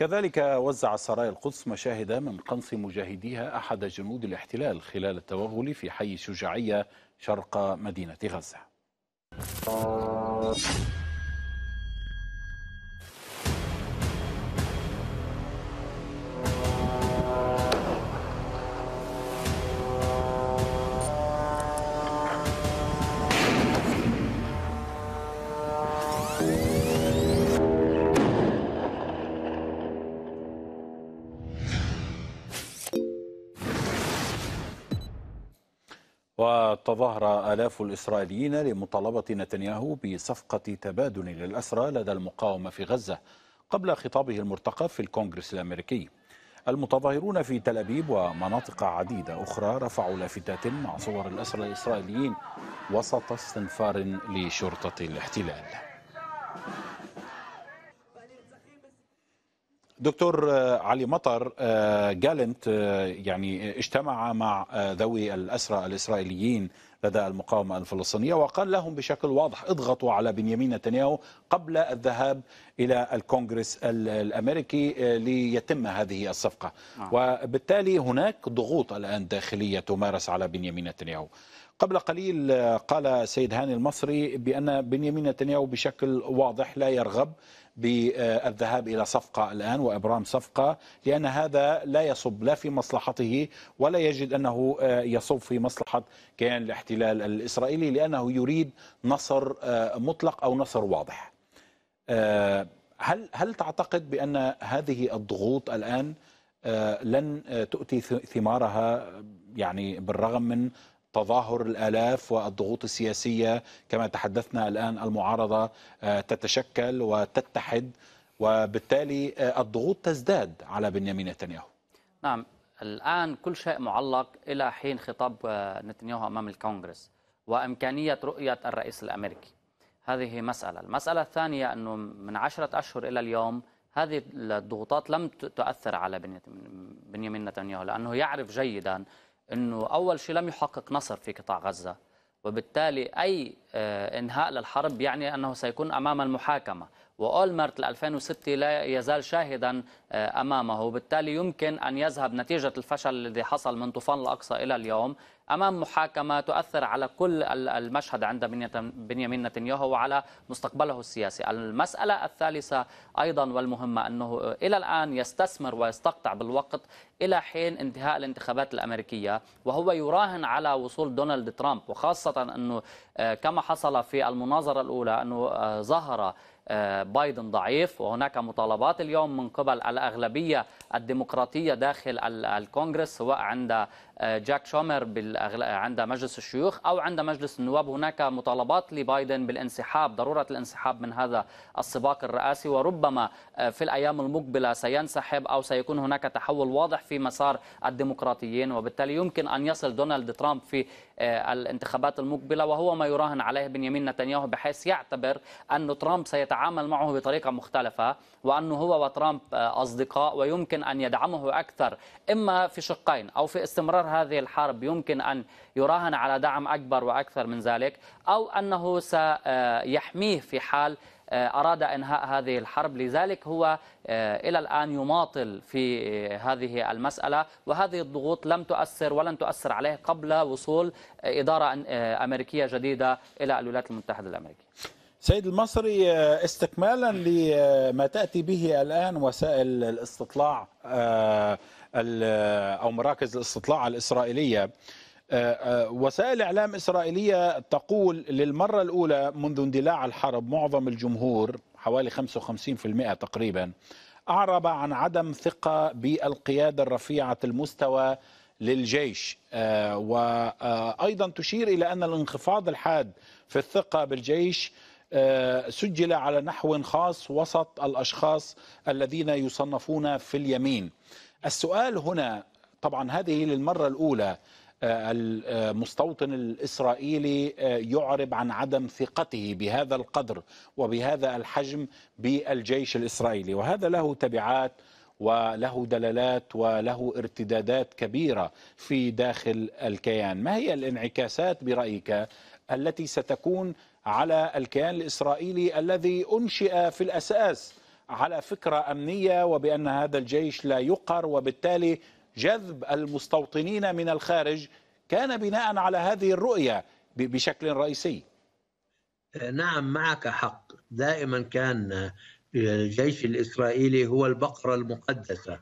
كذلك وزع سرايا القدس مشاهد من قنص مجاهديها أحد جنود الاحتلال خلال التوغل في حي شجاعية شرق مدينة غزة. وتظاهر آلاف الإسرائيليين لمطالبة نتنياهو بصفقة تبادل للأسرى لدى المقاومة في غزة قبل خطابه المرتقب في الكونغرس الأمريكي. المتظاهرون في تل أبيب ومناطق عديدة أخرى رفعوا لافتات مع صور الأسرى الإسرائيليين وسط استنفار لشرطة الاحتلال. دكتور علي مطر جالنت يعني اجتمع مع ذوي الأسرى الإسرائيليين لدى المقاومة الفلسطينية وقال لهم بشكل واضح اضغطوا على بنيامين نتنياهو قبل الذهاب إلى الكونغرس الأمريكي ليتم هذه الصفقة. وبالتالي هناك ضغوط الآن داخلية تمارس على بنيامين نتنياهو. قبل قليل قال السيد هاني المصري بأن بنيامين نتنياهو بشكل واضح لا يرغب بالذهاب إلى صفقة الآن وإبرام صفقة لأن هذا لا يصب لا في مصلحته ولا يجد أنه يصب في مصلحة كيان الاحتلال الإسرائيلي لأنه يريد نصر مطلق أو نصر واضح. هل هل تعتقد بأن هذه الضغوط الآن لن تؤتي ثمارها يعني بالرغم من تظاهر الآلاف والضغوط السياسية كما تحدثنا الآن المعارضة تتشكل وتتحد وبالتالي الضغوط تزداد على بنيامين نتنياهو. نعم. الآن كل شيء معلق إلى حين خطاب نتنياهو أمام الكونغرس وإمكانية رؤية الرئيس الأمريكي. هذه مسألة. المسألة الثانية أنه من عشرة أشهر إلى اليوم هذه الضغوطات لم تؤثر على بنيامين نتنياهو لأنه يعرف جيدا إنه أول شيء لم يحقق نصر في قطاع غزة وبالتالي أي إنهاء للحرب يعني أنه سيكون أمام واولمرت 2006 لا يزال شاهدا أمامه وبالتالي يمكن أن يذهب نتيجة الفشل الذي حصل من طوفان الأقصى إلى اليوم أمام محاكمة تؤثر على كل المشهد عند بنيامين نتنياهو وعلى مستقبله السياسي. المسألة الثالثة أيضا والمهمه أنه إلى الآن يستثمر ويستقطع بالوقت إلى حين انتهاء الانتخابات الأمريكية وهو يراهن على وصول دونالد ترامب وخاصة أنه كما حصل في المناظرة الأولى أنه ظهر بايدن ضعيف وهناك مطالبات اليوم من قبل الأغلبية الديمقراطية داخل الكونغرس سواء عند جاك شومر عند مجلس الشيوخ أو عند مجلس النواب. هناك مطالبات لبايدن بالانسحاب ضرورة الانسحاب من هذا السباق الرئاسي. وربما في الأيام المقبلة سينسحب أو سيكون هناك تحول واضح في مسار الديمقراطيين. وبالتالي يمكن أن يصل دونالد ترامب في الانتخابات المقبلة. وهو ما يراهن عليه بنيامين نتنياهو بحيث يعتبر أن ترامب سيتعامل معه بطريقة مختلفة. وأنه هو وترامب أصدقاء ويمكن أن يدعمه أكثر. إما في شقين أو في استمرار هذه الحرب يمكن أن يراهن على دعم أكبر وأكثر من ذلك أو أنه سيحميه في حال أراد إنهاء هذه الحرب. لذلك هو إلى الآن يماطل في هذه المسألة وهذه الضغوط لم تؤثر ولن تؤثر عليه قبل وصول إدارة أمريكية جديدة إلى الولايات المتحدة الأمريكية. سيد المصري استكمالا لما تأتي به الآن وسائل الاستطلاع أو مراكز الاستطلاع الإسرائيلية. وسائل إعلام إسرائيلية تقول للمرة الأولى منذ اندلاع الحرب معظم الجمهور حوالي 55% تقريبا أعرب عن عدم ثقة بالقيادة الرفيعة المستوى للجيش. وأيضا تشير إلى أن الانخفاض الحاد في الثقة بالجيش سجل على نحو خاص وسط الأشخاص الذين يصنفون في اليمين. السؤال هنا طبعا هذه للمرة الأولى المستوطن الإسرائيلي يعرب عن عدم ثقته بهذا القدر وبهذا الحجم بالجيش الإسرائيلي. وهذا له تبعات وله دلالات وله ارتدادات كبيرة في داخل الكيان. ما هي الانعكاسات برأيك التي ستكون على الكيان الإسرائيلي الذي أنشئ في الأساس على فكرة أمنية وبأن هذا الجيش لا يقر وبالتالي جذب المستوطنين من الخارج كان بناء على هذه الرؤية بشكل رئيسي. نعم معك حق. دائما كان الجيش الإسرائيلي هو البقرة المقدسة.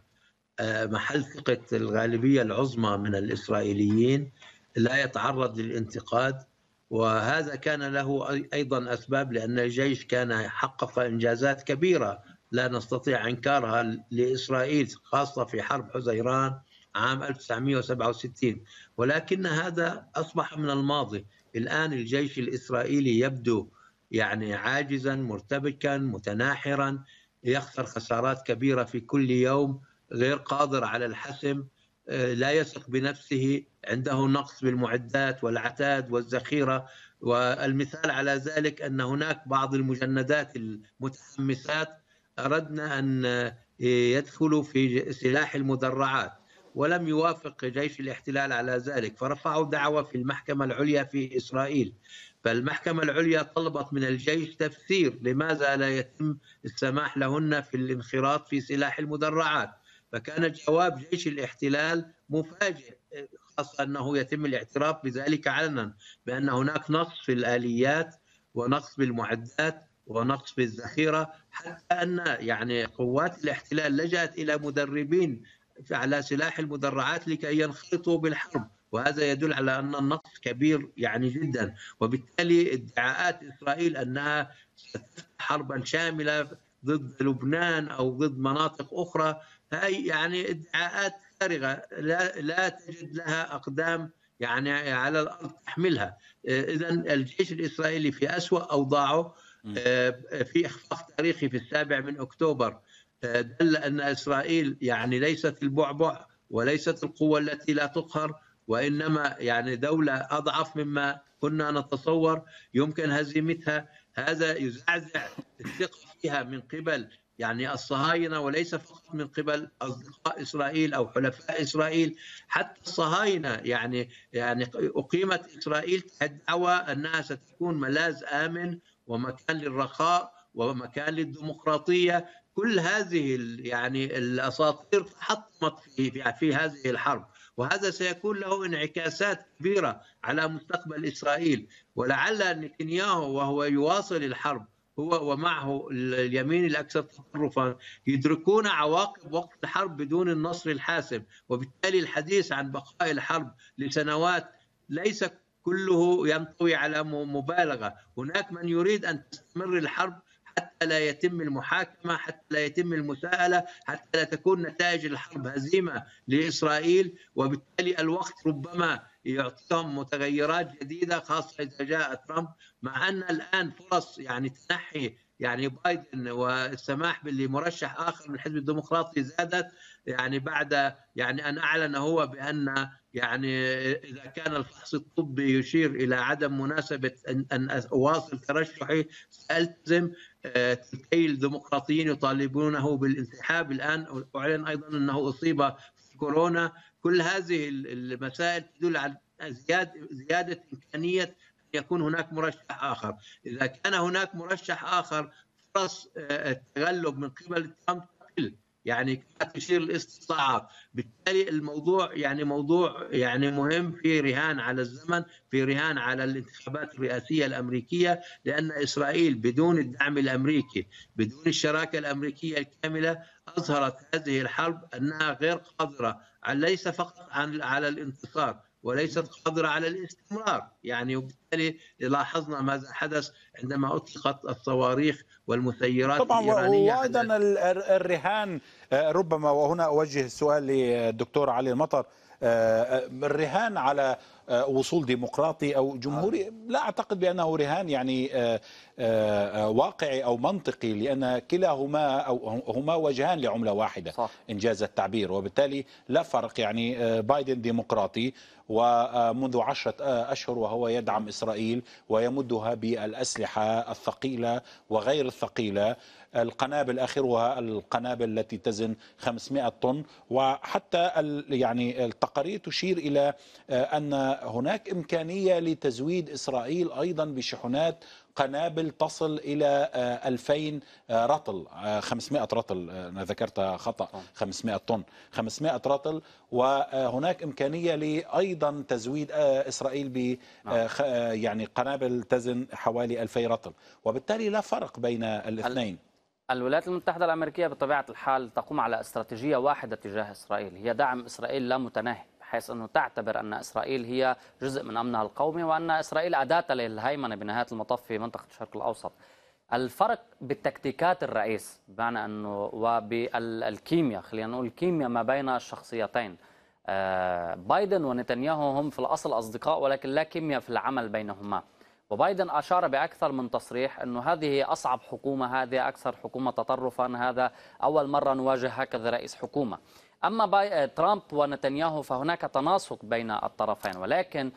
محل ثقة الغالبية العظمى من الإسرائيليين لا يتعرض للانتقاد. وهذا كان له أيضا أسباب لأن الجيش كان حقق إنجازات كبيرة. لا نستطيع إنكارها لإسرائيل خاصة في حرب حزيران عام 1967 ولكن هذا أصبح من الماضي. الآن الجيش الإسرائيلي يبدو يعني عاجزا مرتبكا متناحرا يخسر خسارات كبيرة في كل يوم غير قادر على الحسم. لا يثق بنفسه عنده نقص بالمعدات والعتاد والذخيرة. والمثال على ذلك أن هناك بعض المجندات المتحمسات أردنا أن يدخلوا في سلاح المدرعات ولم يوافق جيش الاحتلال على ذلك فرفعوا دعوة في المحكمة العليا في إسرائيل. فالمحكمة العليا طلبت من الجيش تفسير لماذا لا يتم السماح لهن في الانخراط في سلاح المدرعات. فكان جواب جيش الاحتلال مفاجئ خاصة أنه يتم الاعتراف بذلك علنا بأن هناك نقص في الآليات ونقص بالمعدات ونقص بالذخيرة حتى أن يعني قوات الاحتلال لجأت إلى مدربين على سلاح المدرعات لكي ينخرطوا بالحرب. وهذا يدل على أن النقص كبير يعني جدا. وبالتالي ادعاءات إسرائيل أنها ستفتح حربا شاملة ضد لبنان أو ضد مناطق أخرى هاي يعني ادعاءات فارغة. لا لا تجد لها أقدام يعني على الأرض تحملها. اذا الجيش الإسرائيلي في أسوأ أوضاعه في إخفاق تاريخي في السابع من أكتوبر. دل أن إسرائيل يعني ليست البعبع وليست القوة التي لا تقهر وإنما يعني دولة أضعف مما كنا نتصور. يمكن هزيمتها. هذا يزعزع الثقة فيها من قبل يعني الصهاينة وليس فقط من قبل أصدقاء إسرائيل أو حلفاء إسرائيل حتى الصهاينة يعني يعني أقيمت إسرائيل الدعوه أنها ستكون ملاذ آمن ومكان للرخاء ومكان للديمقراطية. كل هذه يعني الأساطير تحطمت في في هذه الحرب وهذا سيكون له انعكاسات كبيرة على مستقبل إسرائيل. ولعل نتنياهو وهو يواصل الحرب هو ومعه اليمين الأكثر تطرفا يدركون عواقب وقت الحرب بدون النصر الحاسم. وبالتالي الحديث عن بقاء الحرب لسنوات ليس كله ينطوي على مبالغة. هناك من يريد أن تستمر الحرب حتى لا يتم المحاكمة حتى لا يتم المساءلة حتى لا تكون نتائج الحرب هزيمة لإسرائيل. وبالتالي الوقت ربما يعطيهم متغيرات جديدة خاصة إذا جاء ترامب مع أن الآن فرص يعني تنحي يعني بايدن والسماح لمرشح آخر من الحزب الديمقراطي زادت. يعني بعد يعني أن أعلن هو بأن يعني إذا كان الفحص الطبي يشير إلى عدم مناسبة ان أواصل ترشحي سألتزم تلكي الديمقراطيين يطالبونه بالانسحاب. الآن أعلن أيضا أنه أصيب كورونا كل هذه المسائل تدل على زيادة إمكانية أن يكون هناك مرشح آخر، إذا كان هناك مرشح آخر فرص التغلب من قبل ترامب تقل. يعني تشير الاستطاعات؟ بالتالي الموضوع يعني موضوع يعني مهم في رهان على الزمن في رهان على الانتخابات الرئاسية الأمريكية لأن إسرائيل بدون الدعم الأمريكي بدون الشراكة الأمريكية الكاملة أظهرت هذه الحرب أنها غير قادرة ليس فقط على الانتصار. وليست قادرة على الاستمرار. يعني وبالتالي لاحظنا ماذا حدث عندما أطلقت الصواريخ والمسيرات طبعا الإيرانية وأيضا الرهان ربما وهنا أوجه السؤال للدكتور علي المطر الرهان على وصول ديمقراطي أو جمهوري. لا أعتقد بأنه رهان يعني واقعي أو منطقي لأن كلاهما أو هما وجهان لعملة واحدة صح. إنجاز التعبير. وبالتالي لا فرق يعني بايدن ديمقراطي ومنذ عشرة أشهر وهو يدعم إسرائيل ويمدها بالأسلحة الثقيلة وغير الثقيلة. القنابل اخرها القنابل التي تزن 500 طن. وحتى يعني التقارير تشير إلى أن هناك إمكانية لتزويد إسرائيل أيضا بشحنات قنابل تصل إلى 2000 رطل 500 رطل. أنا ذكرت خطأ 500 طن 500 رطل. وهناك إمكانية لايضا تزويد إسرائيل ب يعني قنابل تزن حوالي 2000 رطل. وبالتالي لا فرق بين الاثنين. الولايات المتحدة الأمريكية بطبيعة الحال تقوم على استراتيجية واحدة تجاه إسرائيل هي دعم إسرائيل لا متناهي بحيث أنه تعتبر أن إسرائيل هي جزء من أمنها القومي وأن إسرائيل أداة للهيمنة بنهاية المطاف في منطقة الشرق الأوسط. الفرق بالتكتيكات الرئيس بمعنى أنه وبالكيمياء خلينا نقول الكيمياء ما بين الشخصيتين بايدن ونتنياهو هم في الأصل أصدقاء ولكن لا كيمياء في العمل بينهما. وبايدن أشار بأكثر من تصريح أنه هذه أصعب حكومة هذه أكثر حكومة تطرفا هذا أول مرة نواجه هكذا رئيس حكومة. أما ترامب ونتنياهو فهناك تناسق بين الطرفين ولكن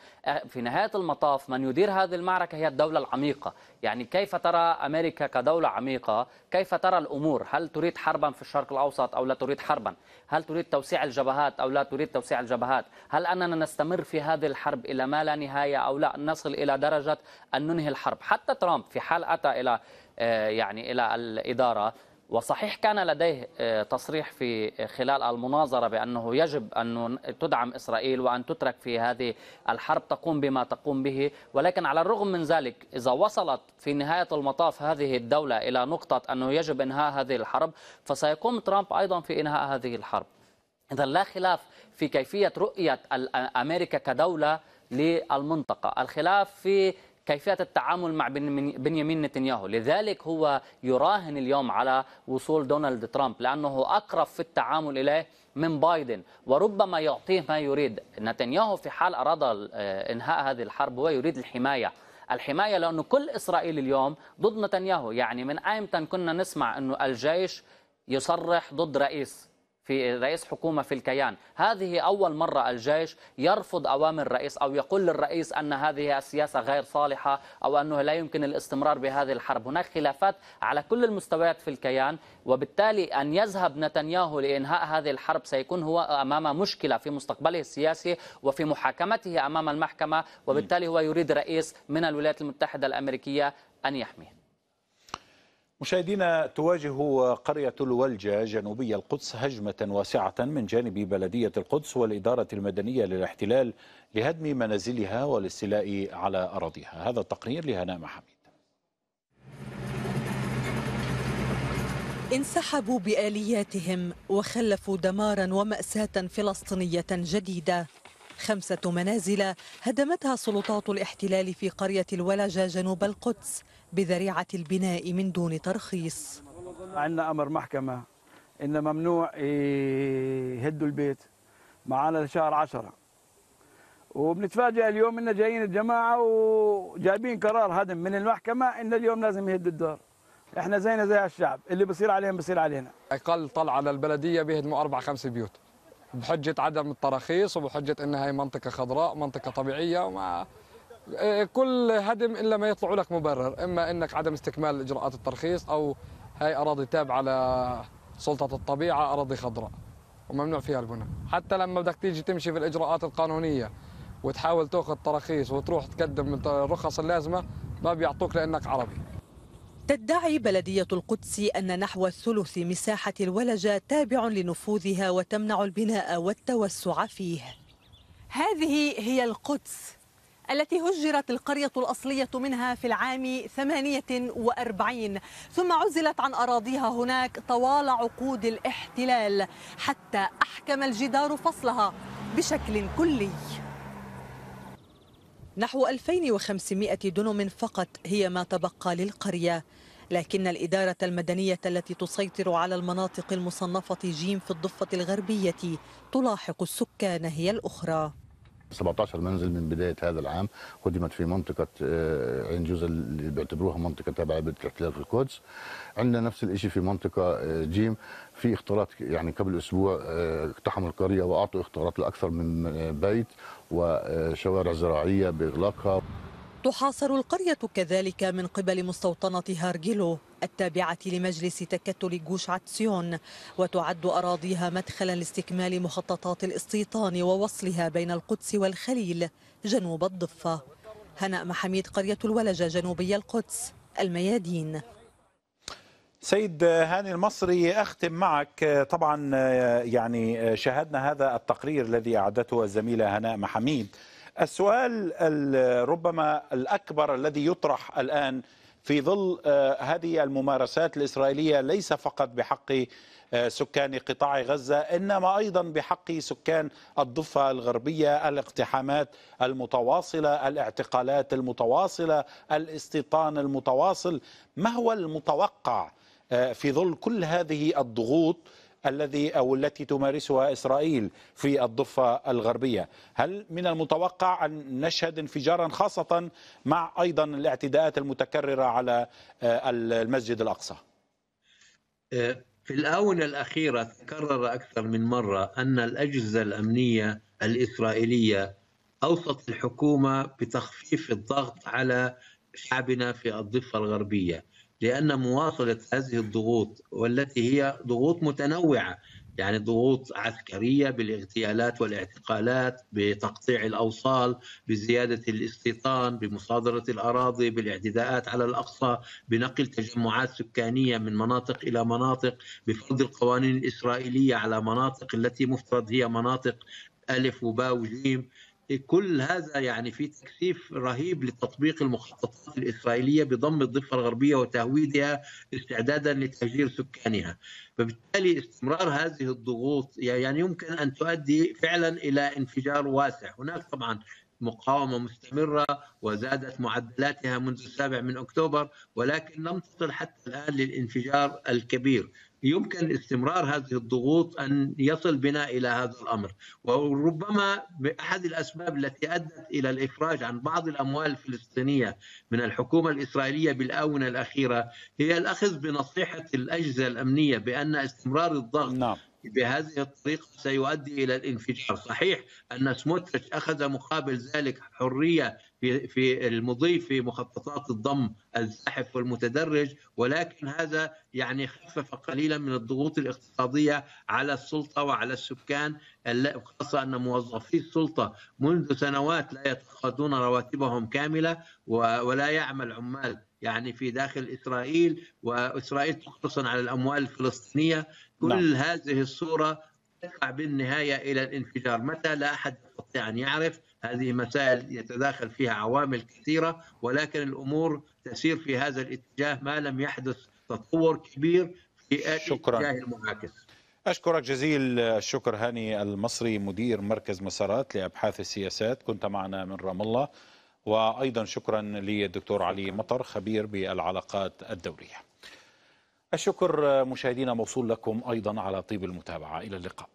في نهاية المطاف من يدير هذه المعركة هي الدولة العميقة. يعني كيف ترى أمريكا كدولة عميقة؟ كيف ترى الأمور؟ هل تريد حربا في الشرق الأوسط أو لا تريد حربا؟ هل تريد توسيع الجبهات أو لا تريد توسيع الجبهات؟ هل أننا نستمر في هذه الحرب إلى ما لا نهاية أو لا نصل إلى درجة أن ننهي الحرب؟ حتى ترامب في حال أتى إلى آه، يعني إلى الإدارة وصحيح كان لديه آه، تصريح في خلال المناظرة بأنه يجب أن تدعم إسرائيل وأن تترك في هذه الحرب تقوم بما تقوم به ولكن على الرغم من ذلك إذا وصلت في نهاية المطاف هذه الدولة إلى نقطة أنه يجب إنهاء هذه الحرب فسيقوم ترامب أيضا في إنهاء هذه الحرب. إذا لا خلاف في كيفية رؤية أمريكا كدولة للمنطقة. الخلاف في كيفية التعامل مع بنيامين نتنياهو. لذلك هو يراهن اليوم على وصول دونالد ترامب لأنه أقرب في التعامل إليه من بايدن. وربما يعطيه ما يريد. نتنياهو في حال أراد آه، إنهاء هذه الحرب هو يريد الحماية. الحماية لأنه كل إسرائيل اليوم ضد نتنياهو. يعني من أيمتى كنا نسمع أنه الجيش يصرح ضد رئيس في رئيس حكومة في الكيان. هذه أول مرة الجيش يرفض أوامر الرئيس أو يقول للرئيس أن هذه السياسة غير صالحة أو أنه لا يمكن الاستمرار بهذه الحرب. هناك خلافات على كل المستويات في الكيان وبالتالي أن يذهب نتنياهو لإنهاء هذه الحرب سيكون هو أمام مشكلة في مستقبله السياسي وفي محاكمته أمام المحكمة وبالتالي هو يريد رئيس من الولايات المتحدة الأمريكية أن يحميه. مشاهدينا تواجه قرية الولجة جنوبي القدس هجمة واسعة من جانب بلدية القدس والإدارة المدنية للاحتلال لهدم منازلها والاستيلاء على أراضيها. هذا التقرير لهناء محمد انسحبوا بآلياتهم وخلفوا دمارا ومأساة فلسطينية جديدة. خمسة منازل هدمتها سلطات الاحتلال في قرية الولجة جنوب القدس. بذريعة البناء من دون ترخيص. عندنا أمر محكمة إن ممنوع يهدوا البيت معانا لشهر عشرة. وبنتفاجئ اليوم إن جايين الجماعة وجايبين قرار هدم من المحكمة إن اليوم لازم يهدوا الدار إحنا زينا زي الشعب اللي بصير عليهم بصير علينا. أقل طلع على البلدية بيهدموا أربع خمس بيوت بحجة عدم التراخيص وبحجة إنها هي منطقة خضراء منطقة طبيعية وما كل هدم إلا ما يطلع لك مبرر إما إنك عدم استكمال إجراءات الترخيص أو هاي أراضي تابعه لسلطه الطبيعة أراضي خضراء وممنوع فيها البناء حتى لما بدك تيجي تمشي في الإجراءات القانونية وتحاول تأخذ تراخيص وتروح تقدم الرخص اللازمة ما بيعطوك لإنك عربي. تدعي بلدية القدس أن نحو الثلث مساحة الولجة تابع لنفوذها وتمنع البناء والتوسع فيه. هذه هي القدس. التي هجرت القرية الأصلية منها في العام 48 ثم عزلت عن أراضيها هناك طوال عقود الاحتلال حتى أحكم الجدار فصلها بشكل كلي. نحو 2500 دنم فقط هي ما تبقى للقرية لكن الإدارة المدنية التي تسيطر على المناطق المصنفة جيم في الضفة الغربية تلاحق السكان هي الأخرى. 17 منزل من بداية هذا العام هدمت في منطقة آه، عين جوز اللي بيعتبروها منطقة تابعة للاحتلال في القدس. عندنا نفس الشيء في منطقة آه، جيم. في اختراط يعني قبل أسبوع آه، اقتحموا القرية وأعطوا اختراط لأكثر من بيت وشوارع زراعية بإغلاقها. تحاصر القرية كذلك من قبل مستوطنة هارجيلو التابعة لمجلس تكتل جوش عتسيون وتعد أراضيها مدخلا لاستكمال مخططات الاستيطان ووصلها بين القدس والخليل جنوب الضفة. هناء محميد قرية الولجة جنوبي القدس الميادين. سيد هاني المصري أختم معك. طبعا يعني شاهدنا هذا التقرير الذي أعدته الزميلة هناء محميد. السؤال ربما الأكبر الذي يطرح الآن في ظل آه، هذه الممارسات الإسرائيلية ليس فقط بحق آه، سكان قطاع غزة إنما أيضا بحق سكان الضفة الغربية الاقتحامات المتواصلة الاعتقالات المتواصلة الاستيطان المتواصل. ما هو المتوقع آه، في ظل كل هذه الضغوط الذي أو التي تمارسها إسرائيل في الضفة الغربية. هل من المتوقع أن نشهد انفجارا خاصة مع أيضا الاعتداءات المتكررة على آه، المسجد الأقصى؟ آه، في الآونة الأخيرة تكرر أكثر من مرة أن الأجهزة الأمنية الإسرائيلية أوصت الحكومة بتخفيف الضغط على شعبنا في الضفة الغربية. لأن مواصلة هذه الضغوط والتي هي ضغوط متنوعة يعني ضغوط عسكرية بالاغتيالات والاعتقالات بتقطيع الأوصال بزيادة الاستيطان بمصادرة الأراضي بالاعتداءات على الأقصى بنقل تجمعات سكانية من مناطق إلى مناطق بفرض القوانين الإسرائيلية على مناطق التي مفترض هي مناطق ألف وباء وجيم. كل هذا يعني في تكثيف رهيب لتطبيق المخططات الإسرائيلية بضم الضفة الغربية وتهويدها استعدادا لتهجير سكانها. فبالتالي استمرار هذه الضغوط يعني يمكن أن تؤدي فعلا إلى انفجار واسع. هناك طبعا مقاومة مستمرة وزادت معدلاتها منذ السابع من أكتوبر ولكن لم تصل حتى الآن للانفجار الكبير. يمكن استمرار هذه الضغوط أن يصل بنا إلى هذا الأمر وربما احد الأسباب التي أدت إلى الإفراج عن بعض الأموال الفلسطينية من الحكومة الإسرائيلية بالآونة الأخيرة هي الأخذ بنصيحة الأجهزة الأمنية بأن استمرار الضغط نعم. بهذه الطريقة سيؤدي إلى الانفجار صحيح أن سموتريتش أخذ مقابل ذلك حرية في, في المضي في مخططات الضم الزاحف والمتدرج ولكن هذا يعني خفف قليلا من الضغوط الاقتصادية على السلطة وعلى السكان خاصة أن موظفي السلطة منذ سنوات لا يتقاضون رواتبهم كاملة ولا يعمل عمال يعني في داخل إسرائيل وإسرائيل تقتصن على الأموال الفلسطينية. كل نعم. هذه الصورة تدفع بالنهاية إلى الانفجار. متى؟ لا أحد يستطيع أن يعرف. هذه مسائل يتداخل فيها عوامل كثيرة ولكن الأمور تسير في هذا الاتجاه ما لم يحدث تطور كبير في شكرا. الاتجاه المعاكس. أشكرك جزيل الشكر هاني المصري مدير مركز مسارات لأبحاث السياسات. كنت معنا من رام الله. وأيضا شكرا للدكتور علي مطر خبير بالعلاقات الدولية الشكر مشاهدينا موصول لكم أيضا على طيب المتابعة. إلى اللقاء.